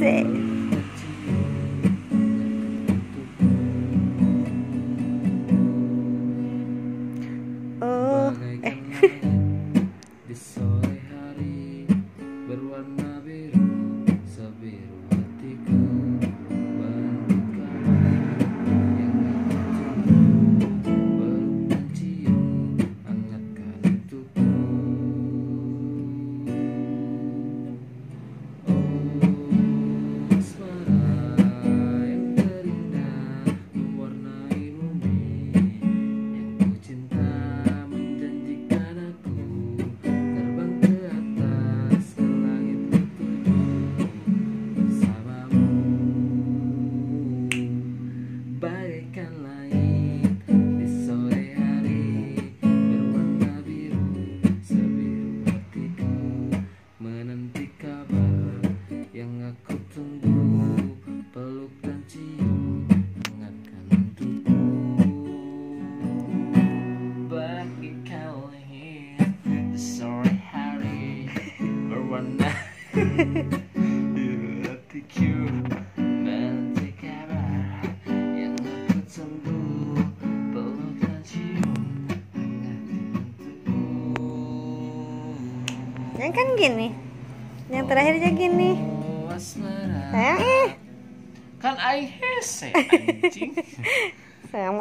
我们哎。Yang kan gini, yang terakhirnya gini. Sayang I hear hese anjing saya